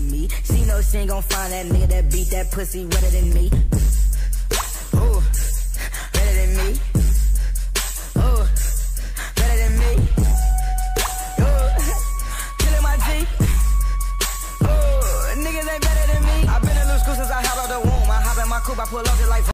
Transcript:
me. She know she ain't gon' find that nigga that beat that pussy better than me. Ooh, better than me. Ooh, better than me. Ooh, killing my G. Ooh, niggas ain't better than me. i been in new school since I hopped out the womb. I hop in my coupe, I pull up just like.